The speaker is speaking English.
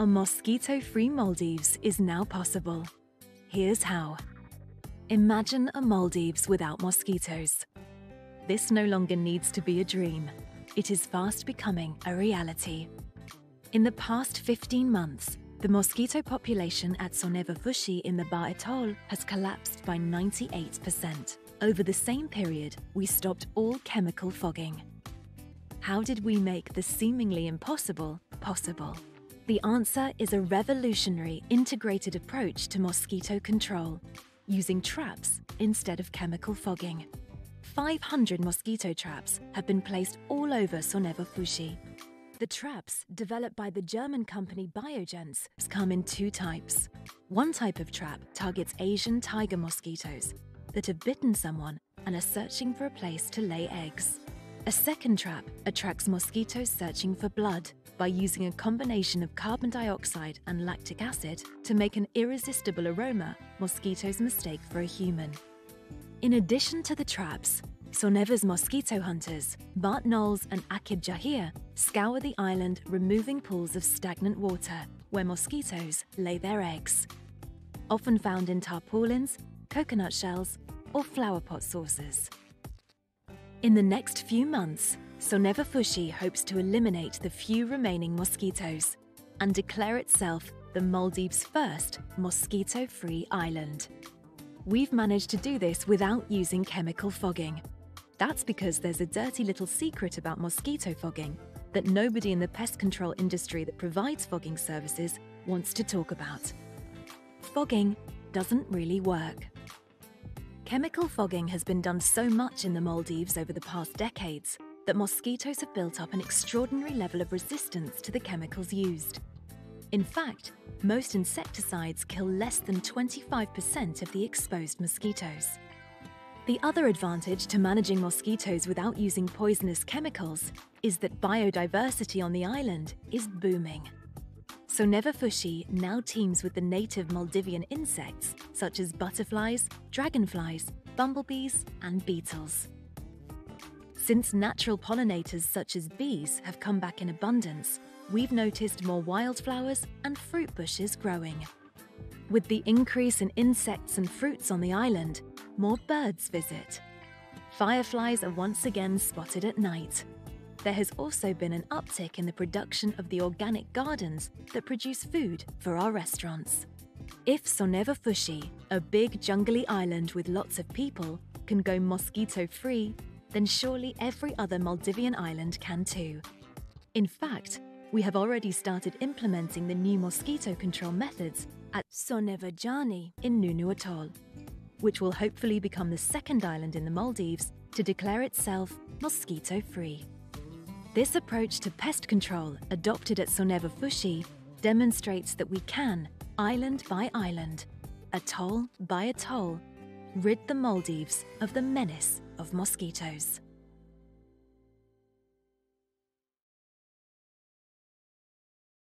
A mosquito free Maldives is now possible. Here's how. Imagine a Maldives without mosquitoes. This no longer needs to be a dream. It is fast becoming a reality. In the past 15 months, the mosquito population at Soneva in the Ba Atoll has collapsed by 98%. Over the same period, we stopped all chemical fogging. How did we make the seemingly impossible possible? The answer is a revolutionary integrated approach to mosquito control, using traps instead of chemical fogging. 500 mosquito traps have been placed all over Soneva the traps, developed by the German company Biogents, come in two types. One type of trap targets Asian tiger mosquitoes that have bitten someone and are searching for a place to lay eggs. A second trap attracts mosquitoes searching for blood by using a combination of carbon dioxide and lactic acid to make an irresistible aroma mosquitoes mistake for a human. In addition to the traps, Soneva's mosquito hunters, Bart Knols and Akib Jahir, scour the island removing pools of stagnant water where mosquitoes lay their eggs. Often found in tarpaulins, coconut shells, or flower pot saucers. In the next few months, Soneva Fushi hopes to eliminate the few remaining mosquitoes and declare itself the Maldives' first mosquito free island. We've managed to do this without using chemical fogging, that's because there's a dirty little secret about mosquito fogging that nobody in the pest control industry that provides fogging services wants to talk about. Fogging doesn't really work. Chemical fogging has been done so much in the Maldives over the past decades that mosquitoes have built up an extraordinary level of resistance to the chemicals used. In fact, most insecticides kill less than 25% of the exposed mosquitoes. The other advantage to managing mosquitoes without using poisonous chemicals is that biodiversity on the island is booming. Soneva Fushi now teems with the native Maldivian insects such as butterflies, dragonflies, bumblebees, and beetles. Since natural pollinators such as bees have come back in abundance, we've noticed more wildflowers and fruit bushes growing. With the increase in insects and fruits on the island, more birds visit. Fireflies are once again spotted at night. There has also been an uptick in the production of the organic gardens that produce food for our restaurants. If Soneva Fushi, a big jungly island with lots of people, can go mosquito free, then surely every other Maldivian island can too. In fact, we have already started implementing the new mosquito control methods at Soneva Jani in Noonu Atoll which will hopefully become the second island in the Maldives to declare itself mosquito free. This approach to pest control, adopted at Soneva Fushi, demonstrates that we can, island by island, atoll by atoll, rid the Maldives of the menace of mosquitoes.